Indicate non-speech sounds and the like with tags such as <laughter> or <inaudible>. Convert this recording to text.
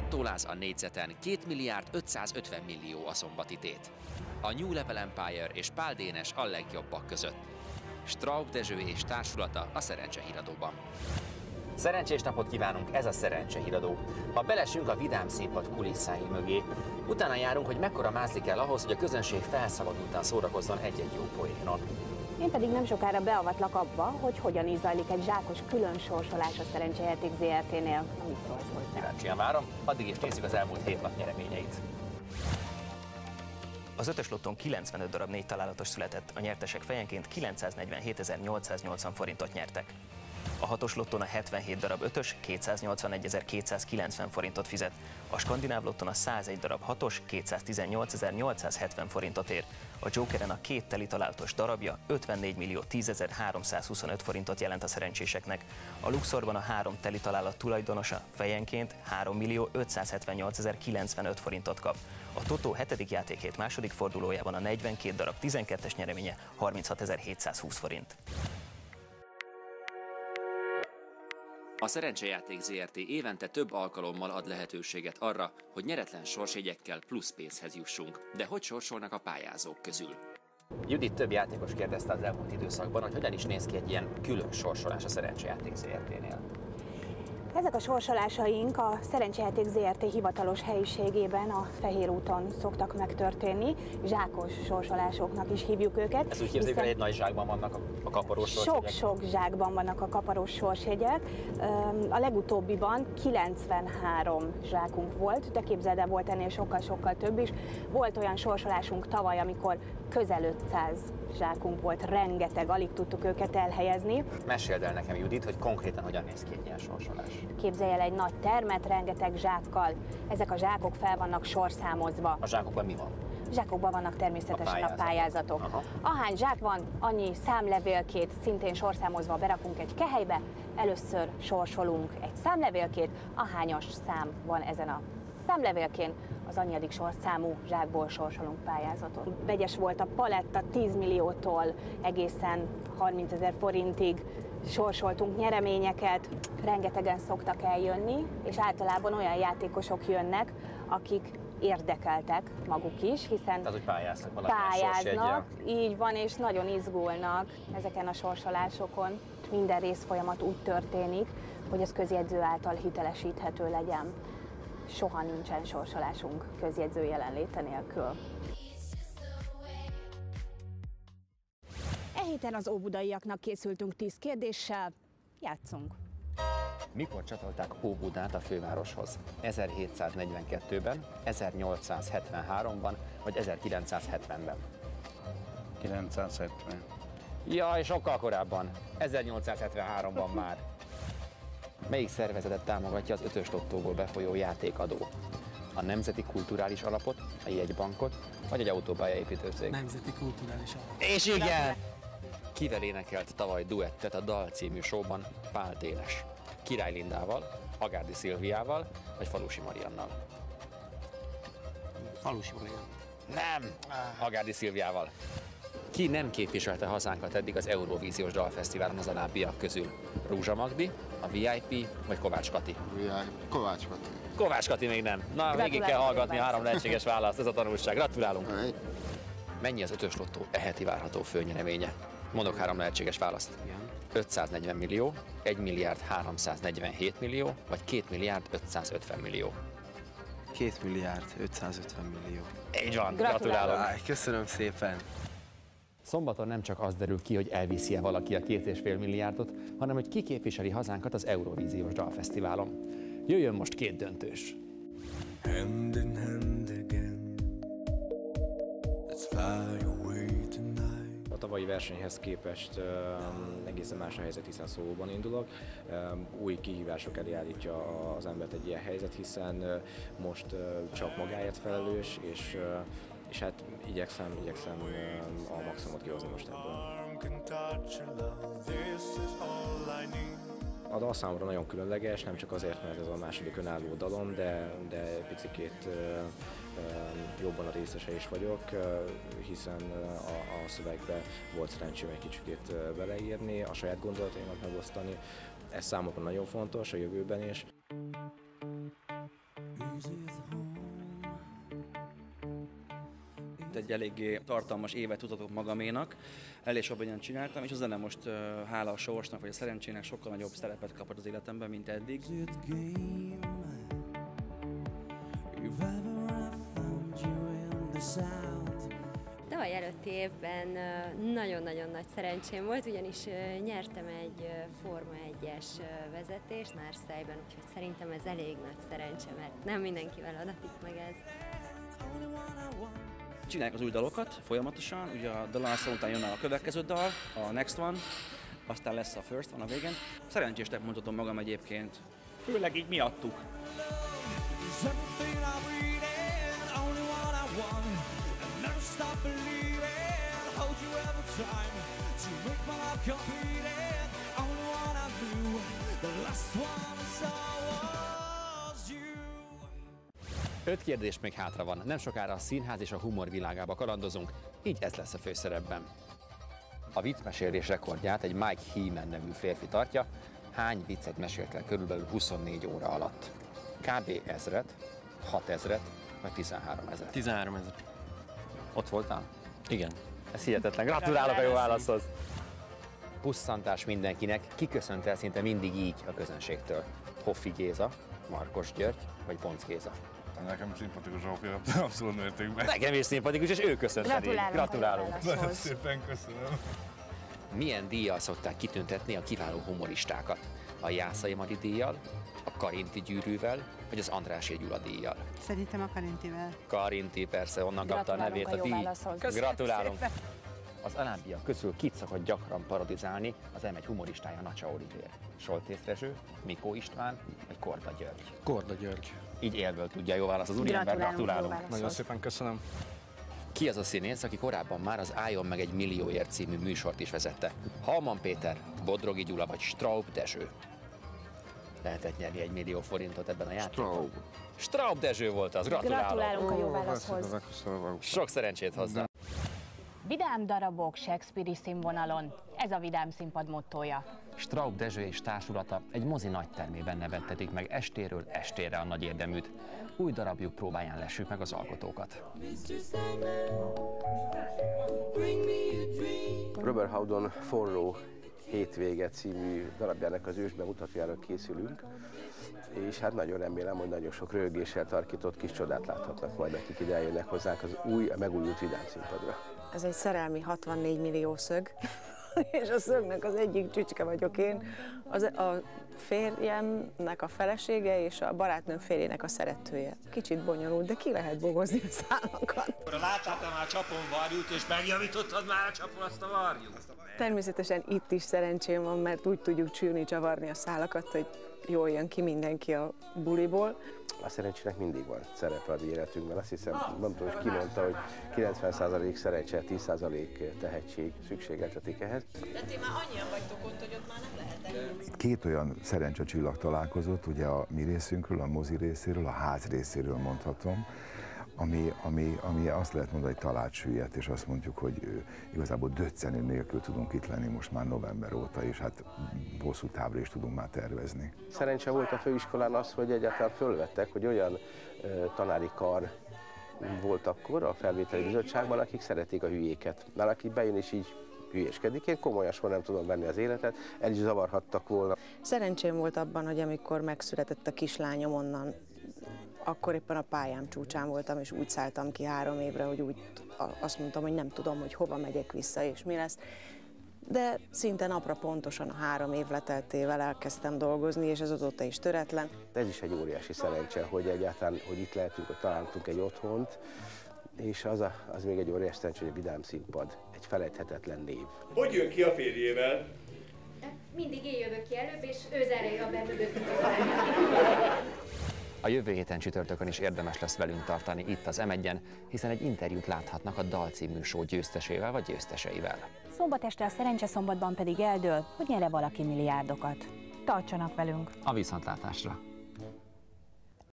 Tottóláz a négyzeten 2 milliárd 550 millió a szombati tét. A New Level Empire és Pál Dénes a legjobbak között. Straub Dezső és társulata a szerencsehíradóban. Szerencsés napot kívánunk, ez a szerencsehíradó. Ha belesünk a vidám színpad kulisszái mögé, utána járunk, hogy mekkora mászik el ahhoz, hogy a közönség felszabadultan szórakozzon egy-egy jó poénon. Én pedig nem sokára beavatlak abba, hogy hogyan is zajlik egy zsákos külön sorsolás a Szerencsejáték ZRT-nél. Na, Mit szólsz hozzá? Kíváncsian várom, addig is nézzük az elmúlt hét nap nyereményeit. Az ötös lotton 95 darab négy találatos született, a nyertesek fejenként 947.880 forintot nyertek. A hatos lotton a 77 darab ötös 281.290 forintot fizet, a skandináv lotton a 101 darab hatos 218.870 forintot ér, a Jokeren a két teli találatos darabja 54 millió 10.325 forintot jelent a szerencséseknek, a Luxorban a három teli találat tulajdonosa fejenként 3 millió 578.095 forintot kap. A Totó hetedik játékét második fordulójában a 42 darab 12-es nyereménye 36.720 forint. A Szerencsejáték ZRT évente több alkalommal ad lehetőséget arra, hogy nyeretlen sorsjegyekkel plusz pénzhez jussunk. De hogy sorsolnak a pályázók közül? Judit több játékos kérdezte az elmúlt időszakban, hogy hogyan is néz ki egy ilyen külön sorsolás a Szerencsejáték ZRT-nél. Ezek a sorsolásaink a Szerencsejáték ZRT hivatalos helyiségében a Fehér úton szoktak megtörténni. Zsákos sorsolásoknak is hívjuk őket. Ezt úgy képzeljük, hogy egy nagy zsákban vannak a, kaparós sorsjegyek? Sok-sok zsákban vannak a kaparós sorsjegyek. A legutóbbiban 93 zsákunk volt, de képzeld el, volt ennél sokkal-sokkal több is. Volt olyan sorsolásunk tavaly, amikor közel 500 zsákunk volt, rengeteg, alig tudtuk őket elhelyezni. Meséld el nekem, Judit, hogy konkrétan hogyan néz ki egy ilyen sorsolás. Képzelj el egy nagy termet, rengeteg zsákkal. Ezek a zsákok fel vannak sorszámozva. A zsákokban mi van? Zsákokban vannak természetesen A a pályázatok. Aha. Ahány zsák van, annyi számlevélkét szintén sorszámozva berakunk egy kehelybe. Először sorsolunk egy számlevélkét, ahányas szám van ezen a számlevélkén, az annyadik sorszámú zsákból sorsolunk pályázatot. Vegyes volt a paletta 10 milliótól egészen 30 ezer forintig sorsoltunk nyereményeket, rengetegen szoktak eljönni, és általában olyan játékosok jönnek, akik érdekeltek maguk is, hiszen Tehát, hogy pályáznak, sorsjeggyel. így van, és nagyon izgulnak ezeken a sorsolásokon. Minden részfolyamat úgy történik, hogy az közjegyző által hitelesíthető legyen. Soha nincsen sorsolásunk közjegyző jelenléte nélkül. E héten az óbudaiaknak készültünk 10 kérdéssel. Játszunk! Mikor csatolták Óbudát a fővároshoz? 1742-ben, 1873-ban vagy 1970-ben? 970. Jaj, sokkal korábban. 1873-ban már. Melyik szervezetet támogatja az ötös lottóból befolyó játékadó? A Nemzeti Kulturális Alapot, a jegybankot, vagy egy autópályaépítőcég? Nemzeti Kulturális Alap. És igen! Kivel énekelt tavaly duettet a Dal című showban Pál Dénes? Király Lindával, Agárdi Szilviával, vagy Falusi Mariannal? Falusi Marian. Nem! Agárdi Szilviával. Ki nem képviselte hazánkat eddig az Eurovíziós Dalfesztiválon az alábbiak közül? Rúzsa Magdi, a VIP vagy Kovács Kati? Kovács Kati. Kovács Kati még nem. Na, végig kell hallgatni a három lehetséges választ, ez a tanulság. Gratulálunk! Mennyi az ötös lottó eheti várható főnyereménye? Mondok három lehetséges választ. Igen. 540 millió, 1 milliárd 347 millió, vagy 2 milliárd 550 millió. 2 milliárd 550 millió. Így van, Gratulálok. gratulálok. Köszönöm szépen. Szombaton nem csak az derül ki, hogy elviszi-e valaki a két és fél milliárdot, hanem hogy ki képviseli hazánkat az Eurovíziós Dalfesztiválon. Jöjjön most két döntős. Hand in hand again. Let's fly away tonight. A tavalyi versenyhez képest um, egészen más a helyzet, hiszen szóban indulok. Um, új kihívások elé állítja az embert egy ilyen helyzet, hiszen uh, most uh, csak magáért felelős, és, uh, és hát igyekszem, igyekszem a maximumot kihozni most ebből. A dal számomra nagyon különleges, nem csak azért, mert ez a második önálló dalom, de, de picikét jobban a részese is vagyok, hiszen a, a szövegbe volt szerencsém egy kicsikét beleírni, a saját gondolataimat megosztani. Ez számomra nagyon fontos a jövőben is. Egy eléggé tartalmas évet tudhatok magaménak, elég sok mindent csináltam, és a zene most hála a sorsnak vagy a szerencsének sokkal nagyobb szerepet kapott az életemben, mint eddig. Tavaly előtti évben nagyon-nagyon nagy szerencsém volt, ugyanis nyertem egy Forma 1-es ö, vezetést Marseille-ben, úgyhogy szerintem ez elég nagy szerencse, mert nem mindenkivel adatik meg ez. Csinálják az új dalokat folyamatosan, ugye a The Last Song után jön a következő dal, a Next One, aztán lesz a First One a végén. Szerencsésnek mondhatom magam egyébként, főleg így miattuk. Öt kérdés még hátra van, nem sokára a színház és a humor világába kalandozunk, így ez lesz a főszerepben. A viccmesélés rekordját egy Mike Heeman nevű férfi tartja, hány viccet mesélt el körülbelül 24 óra alatt? Kb. ezret, 6 ezret, vagy 13 ezret? 13 ezer. Ott voltál? Igen. Ez hihetetlen. Gratulálok a jó válaszhoz. Pusszantás mindenkinek. Ki köszönt el szinte mindig így a közönségtől? Hoffi Géza, Markos György, vagy Bonc Géza? Nekem szimpatikus Zsófi, abszolút mértékben. Nekem is szimpatikus, és ő köszönt. Gratulálunk a Gratulálunk. Nagyon szépen köszönöm. Milyen díjjal szokták kitüntetni a kiváló humoristákat? A Jászai Mari díjjal, a Karinti gyűrűvel, vagy az Andrássy Gyula díjjal? Szerintem a Karintivel. Karinti, persze, onnan kapta a nevét a a díj. Gratulálunk. szépen. Az alábbiak közül kit szokott gyakran parodizálni az M1 humoristája Nacsa Olivér? Soltész Rezső, Mikó István vagy Korda György? Korda György. Így élből tudja jó válasz az úriember, Gratulálunk gratulálunk. Nagyon szépen köszönöm. Ki az a színész, aki korábban már az Álljon meg egy millióért című műsort is vezette? Halman Péter, Bodrogi Gyula vagy Straub Dezső? Lehetett nyerni egy millió forintot ebben a játékban. Straub. Straub Dezső volt az, gratulálok. Gratulálunk a jó válaszhoz. Sok szerencsét hozzá. Vidám darabok Shakespeare-i színvonalon. Ez a Vidám színpad mottója. Straub Dezső és társulata egy mozi nagytermében nevettetik meg estéről estére a nagy érdeműt. Új darabjuk próbáján lessük meg az alkotókat. Robert Howden forró hétvége című darabjának az ős bemutatójára készülünk, és hát nagyon remélem, hogy nagyon sok rögéssel tarkított kis csodát láthatnak majd, akik ide eljönnek hozzánk az új, a megújult Vidám színpadra. Ez egy szerelmi 64 millió szög, <laughs> és a szögnek az egyik csücske vagyok én. Az, a férjemnek a felesége és a barátnőm férjének a szeretője. Kicsit bonyolult, de ki lehet bogozni a szálakat. Láttál már csapon varjút, és megjavítottad már a csapon azt a varjút? Természetesen itt is szerencsém van, mert úgy tudjuk csűrni, csavarni a szálakat, hogy jól jön ki mindenki a buliból. A szerencsének mindig van szerepe a mi életünkben. Azt hiszem, nem tudom, hogy ki mondta, hogy 90% szerencse, 10% tehetség szükségeltetik ehhez. De ti már annyian vagytok ott, hogy ott már nem lehet Két olyan szerencsecsillag találkozott, ugye a mi részünkről, a mozi részéről, a ház részéről mondhatom, ami, ami, ami azt lehet mondani, hogy talált sülyet, és azt mondjuk, hogy igazából döccenő nélkül tudunk itt lenni most már november óta, és hát hosszú távra is tudunk már tervezni. Szerencse volt a főiskolán az, hogy egyáltalán fölvettek, hogy olyan ö, tanári kar volt akkor a felvételi bizottságban, akik szeretik a hülyéket. Mert aki bejön és így hülyéskedik, én komolyan soha nem tudom venni az életet, el is zavarhattak volna. Szerencsém volt abban, hogy amikor megszületett a kislányom onnan, akkor éppen a pályám csúcsán voltam, és úgy szálltam ki három évre, hogy úgy azt mondtam, hogy nem tudom, hogy hova megyek vissza, és mi lesz. De szinte napra pontosan a három év leteltével elkezdtem dolgozni, és ez azóta is töretlen. Ez is egy óriási szerencse, hogy egyáltalán, hogy itt lehetünk, hogy találtunk egy otthont, és az, a, az még egy óriási szerencse, hogy a Vidám Színpad, egy felejthetetlen név. Hogy jön ki a férjével? Mindig én jövök ki előbb, és ő zárja a be mögöttünk A jövő héten csütörtökön is érdemes lesz velünk tartani itt az M1-en, hiszen egy interjút láthatnak a Dal című show győztesével vagy győzteseivel. Szombat este a szerencse szombatban pedig eldől, hogy nyere valaki milliárdokat. Tartsanak velünk! A viszontlátásra!